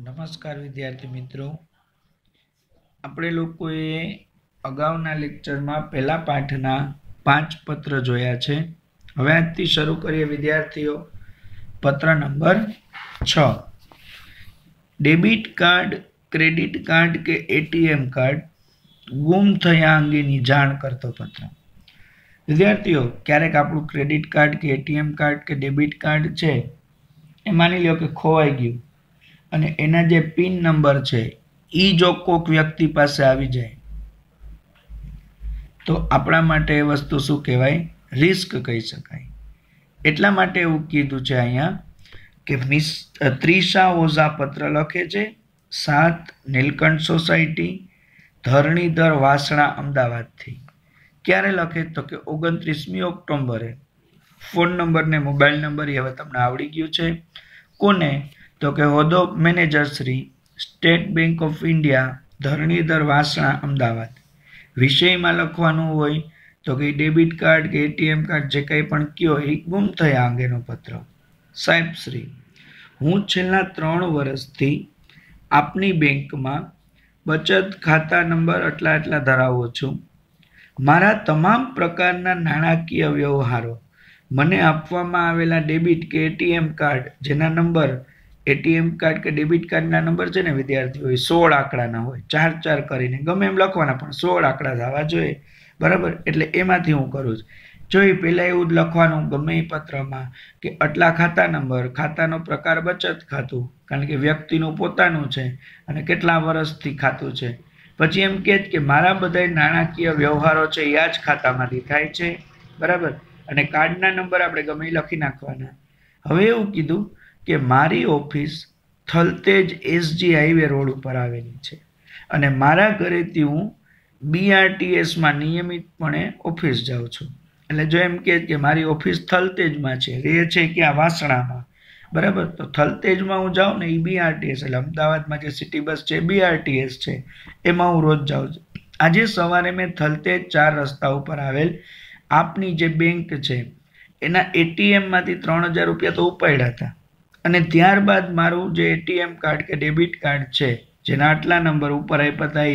નમસ્કાર વિદ્યાર્થી મિત્રો. આપણે લોકોએ અગાઉના લેક્ચરમાં પહેલા પાઠના પાંચ પત્ર જોયા છે. હવે આજથી શરૂ કરીએ વિદ્યાર્થીઓ, પત્ર નંબર છ. ડેબિટ કાર્ડ, ક્રેડિટ કાર્ડ કે એટીએમ કાર્ડ ગુમ થયા અંગેની જાણ કરતો પત્ર. વિદ્યાર્થીઓ, ક્યારેક આપણું ક્રેડિટ કાર્ડ કે એટીએમ કાર્ડ કે ડેબિટ કાર્ડ છે એ માની લો કે ખોવાઈ ગયું. અને એના જે પિન નંબર છે એ જો કોઈક વ્યક્તિ પાસે આવી જાય, તો આપણા માટે એ વસ્તુ શું કહેવાય? રિસ્ક કહી શકાય. એટલા માટે એવું કીધું છે અહીંયા કે મિસ ત્રિષા ઓઝા પત્ર લખે છે, સાત નીલકંઠ સોસાયટી, ધરણીધર વાસણા અમદાવાદથી. ક્યારે લખે? તો કે ઓગણત્રીસમી ઓક્ટોબરે. ફોન નંબર ને મોબાઈલ નંબર એ હવે તમને આવડી ગયું છે. કોને? તો કે હોદ્દો manager Shri State Bank of India Dharnidhar Vasna, Ahmedabad. વિષયમાં લખવાનું હોય તો કે ડેબિટ કાર્ડ કે એટીએમ કાર્ડ જે કંઈ પણ કયો એ ગુમ થયા અંગેનો પત્ર. સાહેબ શ્રી, હું છેલ્લા ત્રણ વર્ષથી આપની બેંકમાં બચત ખાતા નંબર આટલા આટલા ધરાવું છું. મારા તમામ પ્રકારના નાણાકીય વ્યવહારો. મને આપવામાં આવેલા ડેબિટ કે એટીએમ કાર્ડ જેના નંબર એટીએમ કાર્ડ કે ડેબિટ કાર્ડના નંબર છે ને વિદ્યાર્થીઓ એ સોળ આંકડાના હોય, ચાર ચાર કરીને, ગમે એમ લખવાના, પણ સોળ આંકડા થવા જોઈએ. બરાબર? એટલે એમાંથી હું કરું છું. જો એ પહેલાં એવું જ લખવાનું, ગમે એ પત્રમાં, કે આટલા ખાતા નંબર, ખાતાનો પ્રકાર બચત ખાતું, કારણ કે વ્યક્તિનું પોતાનું છે અને કેટલા વર્ષથી ખાતું છે. પછી એમ કહે કે મારા બધા નાણાકીય વ્યવહારો છે એ આ જ ખાતામાંથી થાય છે. બરાબર? અને કાર્ડના નંબર આપણે ગમે લખી નાખવાના. હવે એવું કીધું કે મારી office Thaltej SG highway road ઉપર આવેલી છે. અને મારા ઘરેથી હું બીઆરટીએસમાં નિયમિતપણે ઓફિસ જાઉં છું. એટલે જો એમ કહે કે મારી ઓફિસ થલતેજમાં છે રહે છે ક્યાં વાસણામાં. બરાબર? તો થલતેજમાં હું જાઉં ને એ બીઆરટીએસ. એટલે અમદાવાદમાં જે સિટી બસ છે બીઆરટીએસ છે. એમાં હું રોજ જાઉં છું. આજે સવારે મેં થલતેજ ચાર રસ્તા ઉપર આવેલ આપની જે બેંક છે, એના એટીએમમાંથી ત્રણ હજાર રૂપિયા તો ઉપાડ્યા હતા. અને ત્યારબાદ મારું જે એટીએમ કાર્ડ કે ડેબિટ કાર્ડ છે, જેના આટલા નંબર ઉપર આપ્યા હતા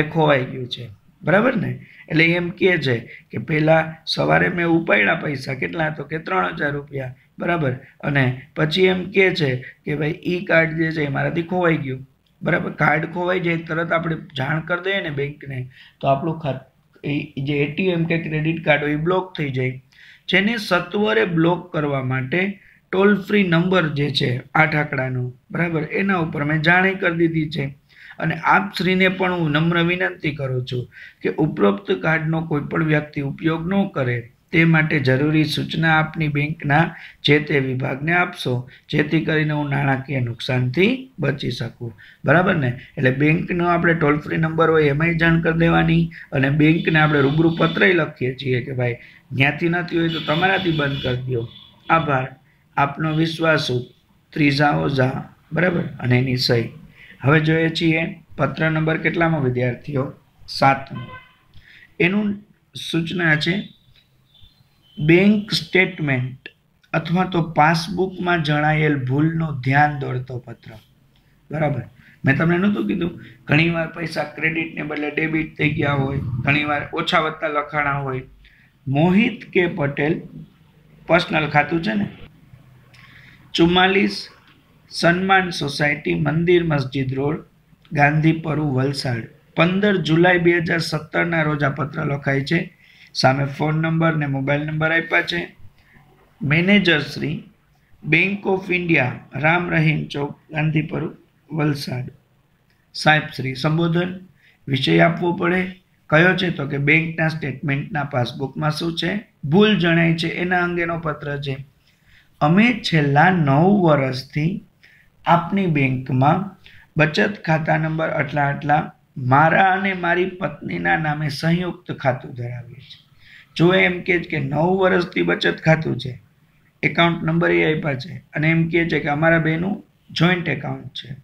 એ ખોવાઈ ગયું છે. બરાબર ને? એટલે એમ કહે છે કે પહેલાં સવારે મેં ઉપાડ્યા પૈસા, કેટલા તો કે ત્રણ હજાર રૂપિયા. બરાબર? અને પછી એમ કહે છે કે ભાઈ, ઈ કાર્ડ જે છે એ મારાથી ખોવાઈ ગયું. બરાબર? કાર્ડ ખોવાઈ જાય, તરત આપણે જાણ કરી દઈએ ને બેંકને તો આપણું ખાતું એ જે એટીએમ કે ક્રેડિટ કાર્ડ હોય, એ બ્લોક થઈ જાય. જેને સત્વરે બ્લોક કરવા માટે ટોલ ફ્રી નંબર જે છે આઠ આંકડાનો બરાબર? એના ઉપર મેં જાણી કરી દીધી છે. અને આપ શ્રીને પણ હું નમ્ર વિનંતી કરું છું કે ઉપરોક્ત કાર્ડનો કોઈ પણ વ્યક્તિ ઉપયોગ ન કરે. તે માટે જરૂરી સૂચના આપની બેંકના જે તે વિભાગને આપશો, જેથી કરીને હું નાણાકીય નુકસાનથી બચી શકું. બરાબર ને? એટલે બેંકનો આપણે ટોલ ફ્રી નંબર હોય એમાંય જાણ કરી દેવાની અને બેંકને આપણે રૂબરૂ પત્રય લખીએ છીએ કે ભાઈ જ્યાંથી નથી હોય તો તમારાથી બંધ કરી દો આભાર. આપનો વિશ્વાસુ ત્રીજા ઓઝા બરાબર? અને એની સહી. હવે જોઈએ છીએ પત્ર નંબર કેટલામાં, વિદ્યાર્થીઓ? સાતમો. એનું સૂચના છે, બેંક સ્ટેટમેન્ટ અથવા તો પાસબુકમાં જણાયેલ ભૂલનું ધ્યાન દોરતો પત્ર. બરાબર? મેં તમને નહોતું કીધું, ઘણીવાર પૈસા ક્રેડિટને બદલે ડેબિટ થઈ ગયા હોય, ઘણીવાર ઓછા વત્તા લખાણા હોય. મોહિત કે પટેલ? પર્સનલ ખાતું છે ને? ચુમ્માલીસ સન્માન સોસાયટી મંદિર મસ્જિદ રોડ ગાંધીપરુ વલસાડ. પંદર જુલાઈ બે હજાર સત્તરના રોજ આ પત્ર લખાય છે. સામે ફોન નંબર ને મોબાઈલ નંબર આપ્યા છે. Manager Shri Bank of India, Ram Rahim Chowk Gandhiparu Valsad. સાહેબ શ્રી સંબોધન, વિષય આપવો પડે. કયો છે તો કે બેંકના સ્ટેટમેન્ટના પાસબુકમાં શું છે? ભૂલ જણાય છે. એના અંગેનો પત્ર છે. અમે છેલ્લા નવ વર્ષથી આપની બેંકમાં બચત ખાતા નંબર આટલા આટલા મારા અને મારી પત્નીના નામે સંયુક્ત ખાતું ધરાવીએ છીએ. જો એમ કહે કે નવ વર્ષથી બચત ખાતું છે એકાઉન્ટ નંબર એ આપ્યા છે અને એમ કહે છે કે અમારા બેનું જોઈન્ટ એકાઉન્ટ છે.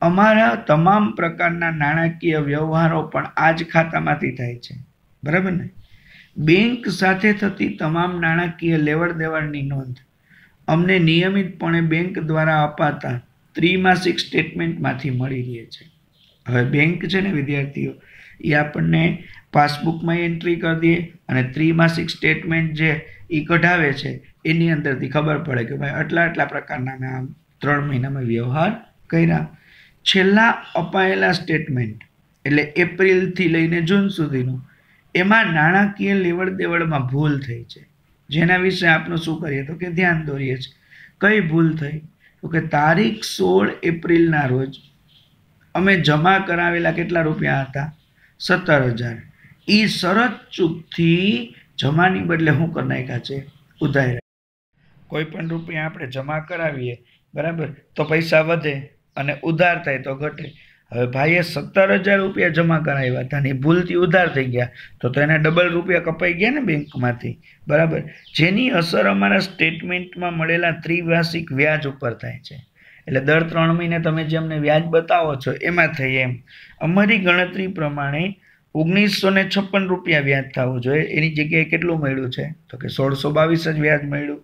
અમારા તમામ પ્રકારના નાણાકીય વ્યવહારો પણ આ જ ખાતામાંથી થાય છે. બરાબર ને? બેંક સાથે થતી તમામ નાણાકીય લેવડ દેવડની નોંધ અમને નિયમિતપણે બેંક દ્વારા અપાતા ત્રિમાસિક સ્ટેટમેન્ટમાંથી મળી રહે છે. હવે બેંક છે ને વિદ્યાર્થીઓ, એ આપણને પાસબુકમાં એન્ટ્રી કરી દે અને ત્રિમાસિક સ્ટેટમેન્ટ જે એ કઢાવે છે, એની અંદરથી ખબર પડે કે ભાઈ આટલા આટલા પ્રકારના મેં આમ ત્રણ મહિનામાં વ્યવહાર કર્યા. છેલ્લા અપાયેલા સ્ટેટમેન્ટ એટલે એપ્રિલથી લઈને જૂન સુધીનું, એમાં નાણાકીય લેવડ દેવડમાં ભૂલ થઈ છે. જેના વિશે આપણે શું કરીએ તો કે ધ્યાન દોરીએ છીએ. કઈ ભૂલ થઈ? તો કે તારીખ સોળ એપ્રિલના રોજ અમે જમા કરાવેલા કેટલા રૂપિયા હતા? સત્તર હજાર. એ શરત ચૂકથી જમાની બદલે શું કરી નાખ્યા છે? ઉધાર. કોઈ પણ રૂપિયા આપણે જમા કરાવીએ, બરાબર? તો પૈસા વધે અને ઉધાર થાય તો ઘટે. હવે ભાઈએ સત્તર હજાર રૂપિયા જમા કરાવ્યા હતા અને ભૂલથી ઉધાર થઈ ગયા. તો તો એના ડબલ રૂપિયા કપાઈ ગયા ને બેંકમાંથી. બરાબર? જેની અસર અમારા સ્ટેટમેન્ટમાં મળેલા ત્રિવાર્ષિક વ્યાજ ઉપર થાય છે. એટલે દર ત્રણ મહિને તમે જે અમને વ્યાજ બતાવો છો, એમાં થઈ એમ. અમારી ગણતરી પ્રમાણે ઓગણીસો ને છપ્પન રૂપિયા વ્યાજ થવું જોઈએ. એની જગ્યાએ કેટલું મળ્યું છે? તો કે સોળસો બાવીસ જ વ્યાજ મળ્યું.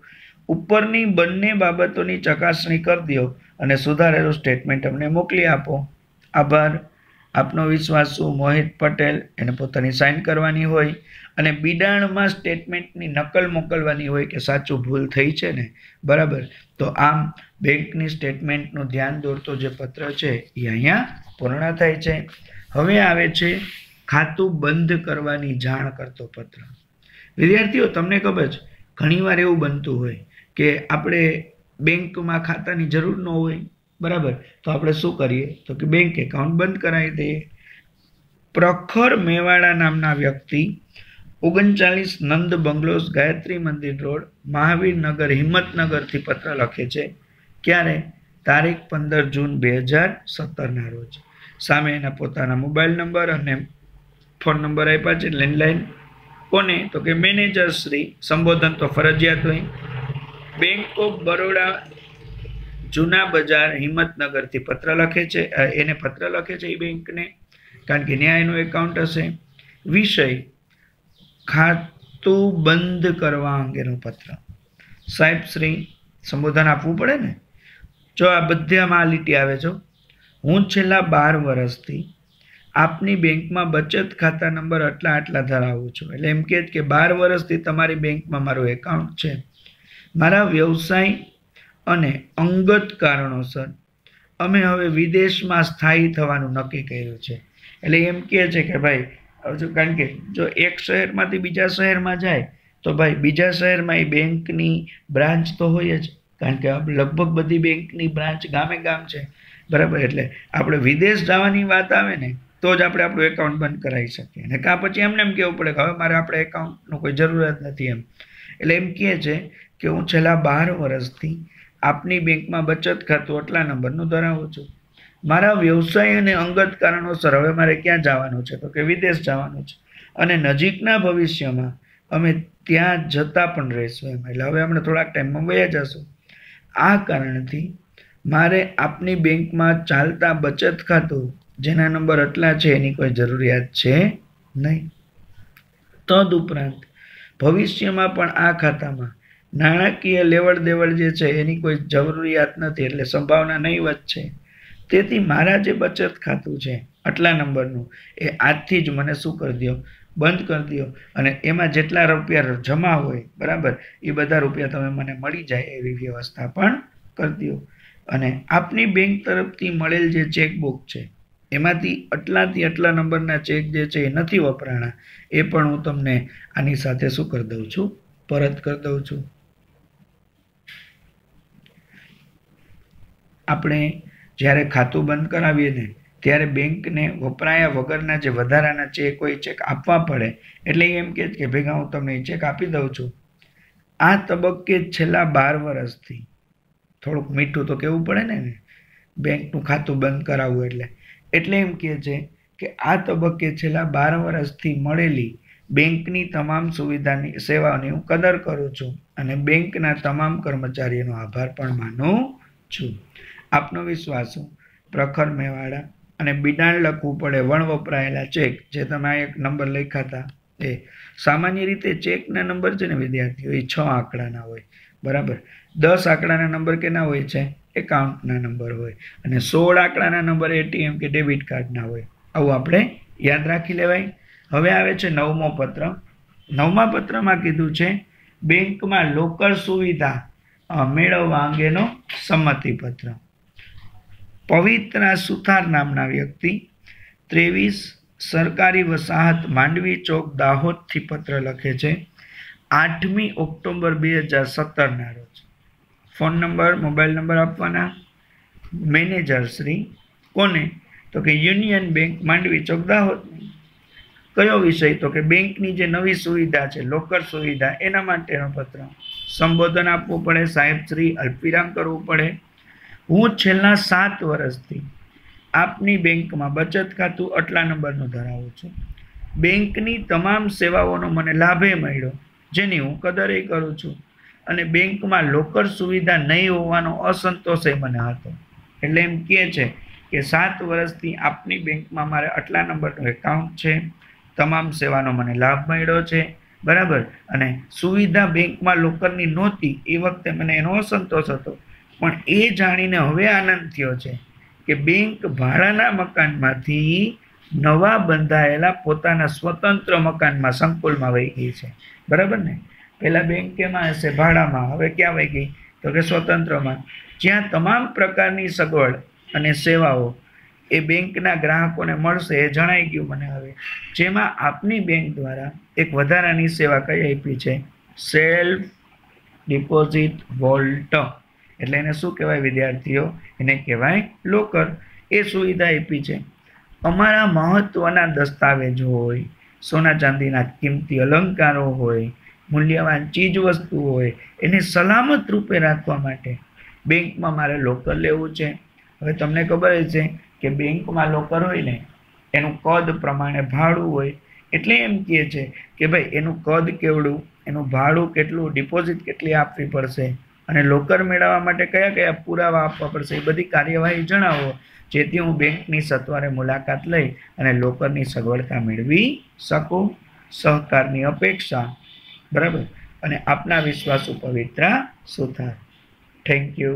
ઉપરની બંને બાબતોની ચકાસણી કરી દો અને સુધારેલું સ્ટેટમેન્ટ અમને મોકલી આપો. આભાર. આપનો વિશ્વાસુ મોહિત પટેલ એને પોતાની સાઇન કરવાની હોય અને બિડાણમાં સ્ટેટમેન્ટની નકલ મોકલવાની હોય કે સાચું ભૂલ થઈ છે ને? બરાબર. તો આમ બેંકની સ્ટેટમેન્ટનું ધ્યાન દોરતો જે પત્ર છે એ અહીંયા પૂર્ણ થાય છે. હવે આવે છે ખાતું બંધ કરવાની જાણ કરતો પત્ર. વિદ્યાર્થીઓ, તમને ખબર છે, ઘણીવાર એવું બનતું હોય કે આપણે બેંકમાં ખાતાની જરૂર ન હોય બરાબર? તો આપણે શું કરીએ? તો કે બેંક એકાઉન્ટ બંધ કરાવી દઈએ. પ્રખર મેવાડા નામના વ્યક્તિ, ઓગણચાલીસ નંદ બંગલોસ ગાયત્રી મંદિર રોડ, મહાવીરનગર હિંમતનગરથી પત્ર લખે છે. ક્યારે? તારીખ પંદર જૂન બે હજાર સત્તરના રોજ. સામે એના પોતાના મોબાઈલ નંબર અને ફોન નંબર આપ્યા છે લેન્ડલાઇન કોને? તો કે મેનેજર શ્રી સંબોધન તો ફરજિયાત હોય. બેંક ઓફ બરોડા જૂના બજાર હિંમતનગરથી પત્ર લખે છે એને પત્ર લખે છે એ બેંકને, કારણ કે ન્યાયનું એકાઉન્ટ હશે. વિષય, ખાતું બંધ કરવા અંગેનું પત્ર. સાહેબ, શ્રી, સંબોધન આપવું પડે ને? જો આ બધામાં આ લીટી આવે છો હું. છેલ્લા બાર વર્ષથી આપની બેંકમાં બચત ખાતા નંબર આટલા આટલા ધરાવું છું. એટલે એમ કે બાર વર્ષથી તમારી બેંકમાં મારું એકાઉન્ટ છે. મારા વ્યવસાય અને અંગત કારણોસર અમે હવે વિદેશમાં સ્થાયી થવાનું નક્કી કર્યું છે. એટલે એમ કહે છે કે ભાઈ જો કારણ કે જો એક શહેરમાંથી બીજા શહેરમાં જાય, તો ભાઈ બીજા શહેરમાં એ બેંકની બ્રાન્ચ તો હોય જ. કારણ કે લગભગ બધી બેંકની બ્રાન્ચ ગામે ગામ છે. બરાબર? એટલે આપણે વિદેશ જવાની વાત આવે ને, તો જ આપણે આપણું એકાઉન્ટ બંધ કરાવી શકીએ. અને કાં પછી એમને એમ કહેવું પડે કે હવે મારે આપણે એકાઉન્ટનું કોઈ જરૂરત નથી એમ. એટલે એમ કહે છે કે હું છેલ્લા બાર વર્ષથી આપની બેંકમાં બચત ખાતું આટલા નંબરનું ધરાવું છું. મારા વ્યવસાય અને અંગત કારણોસર હવે મારે ક્યાં જવાનું છે? તો કે વિદેશ જવાનું છે. અને નજીકના ભવિષ્યમાં અમે ત્યાં જતા પણ રહીશું એમ. એટલે હવે આપણે થોડાક ટાઈમમાં વયા જશું. આ કારણથી મારે આપની બેંકમાં ચાલતા બચત ખાતું, જેના નંબર આટલા છે, એની કોઈ જરૂરિયાત છે નહીં. તદ ઉપરાંત ભવિષ્યમાં પણ આ ખાતામાં નાણાકીય લેવડ દેવડ જે છે, એની કોઈ જરૂરિયાત નથી, એટલે સંભાવના નહીવત છે તેથી મારા જે બચત ખાતું છે, આટલા નંબરનું, એ આજથી જ મને શું કરી દો બંધ કરી દો અને એમાં જેટલા રૂપિયા જમા હોય, બરાબર, એ બધા રૂપિયા તમે મને મળી જાય એવી વ્યવસ્થા પણ કરી દો અને આપની બેંક તરફથી મળેલ જે ચેકબુક છે, એમાંથી આટલાથી આટલા નંબરના ચેક જે છે, એ નથી વપરાણા. એ પણ હું તમને આની સાથે શું કરી દઉં છું? પરત કરી દઉં છું. આપણે જ્યારે ખાતું બંધ કરાવીએ ને, ત્યારે બેંકને વપરાયા વગરના જે વધારાના ચેક હોય ચેક આપવા પડે. એટલે એમ કહે કે ભેગા હું તમને ચેક આપી દઉં છું. આ તબક્કે છેલ્લા બાર વર્ષથી થોડુંક મીઠું તો કહેવું પડે ને બેંકનું ખાતું બંધ કરાવવું એટલે. એટલે એમ કહે છે કે આ તબક્કે છેલ્લા બાર વર્ષથી મળેલી બેંકની તમામ સુવિધાની સેવાઓની હું કદર કરું છું અને બેંકના તમામ કર્મચારીઓનો આભાર પણ માનું છું. આપનો વિશ્વાસ પ્રખર મેવાડા અને બિડાણ લખવું પડે, વણ વપરાયેલા ચેક, જે તમે એક નંબર લખ્યા હતા એ. સામાન્ય રીતે ચેકના નંબર છે ને વિદ્યાર્થીઓ, એ છ આંકડાના હોય. બરાબર? દસ આંકડાના નંબર કેના હોય છે? એકાઉન્ટના નંબર હોય. અને સોળ આંકડાના નંબર એટીએમ કે ડેબિટ કાર્ડના હોય. આવું આપણે યાદ રાખી લેવાય. હવે આવે છે નવમો પત્ર. નવમા પત્રમાં કીધું છે, બેંકમાં લોકર સુવિધા મેળવવા અંગેનો સંમતિપત્ર. પવિત્રા સુથાર નામના વ્યક્તિ, ત્રેવીસ, સરકારી વસાહત માંડવી ચોક દાહોદથી પત્ર લખે છે. આઠમી ઓક્ટોબર બે હજાર સત્તરના રોજ. ફોન નંબર, મોબાઈલ નંબર આપવાના. મેનેજર શ્રી, કોને? તો કે યુનિયન બેંક માંડવી ચોક દાહોદની કયો વિષય? તો કે બેંકની જે નવી સુવિધા છે, લોકર સુવિધા, એના માટેનો પત્ર. સંબોધન આપવું પડે, સાહેબ શ્રી અલ્પિરામ કરવું પડે. હું છેલ્લા સાત વર્ષથી આપની બેંકમાં બચત ખાતું આટલા નંબરનું ધરાવું છું. બેંકની તમામ સેવાઓનો મને લાભે મળ્યો, જેની હું કદરે કરું છું. અને બેંકમાં લોકર સુવિધા નહીં હોવાનો અસંતોષ મને હતો. એટલે એમ કહે છે કે સાત વર્ષથી આપની બેંકમાં મારે આટલા નંબરનું એકાઉન્ટ છે. તમામ સેવાનો મને લાભ મળ્યો છે. બરાબર? અને સુવિધા બેંકમાં લોકરની નહોતી. એ વખતે મને એનો અસંતોષ હતો પણ એ જાણીને હવે આનંદ થયો છે કે બેંક ભાડાના મકાનમાંથી નવા બંધાયેલા પોતાના સ્વતંત્ર મકાનમાં સંકુલમાં વહી ગઈ છે. બરાબર ને? પહેલાં બેંક કેમાં હશે, ભાડામાં. હવે ક્યાં વહી ગઈ? તો કે સ્વતંત્રમાં. જ્યાં તમામ પ્રકારની સગવડ અને સેવાઓ એ બેંકના ગ્રાહકોને મળશે એ જણાઈ ગયું મને હવે. જેમાં આપની બેંક દ્વારા એક વધારાની સેવા કઈ આપી છે? Self deposit vault. એટલે એને શું કહેવાય વિદ્યાર્થીઓ? એને કહેવાય લોકર. એ સુવિધા આપી છે. અમારા મહત્ત્વના દસ્તાવેજો હોય, સોના ચાંદીના કિંમતી અલંકારો હોય, મૂલ્યવાન ચીજ વસ્તુ હોય, એને સલામત રૂપે રાખવા માટે બેંકમાં મારે લોકર લેવું છે. હવે તમને ખબર છે કે બેંકમાં લોકર હોય ને, એનું કદ પ્રમાણે ભાડું હોય. એટલે એમ કહે છે કે ભાઈ, એનું કદ કેવડું? એનું ભાડું કેટલું? ડિપોઝિટ કેટલી આપવી પડશે? અને લોકર મેળવવા માટે કયા કયા પુરાવા આપવા પડશે એ બધી કાર્યવાહી જણાવો, જેથી હું બેંકની સત્વરે મુલાકાત લઈ અને લોકરની સગવડતા મેળવી શકું, સહકારની અપેક્ષા, બરાબર? અને આપના વિશ્વાસ પવિત્રા સુથાર થેન્ક યુ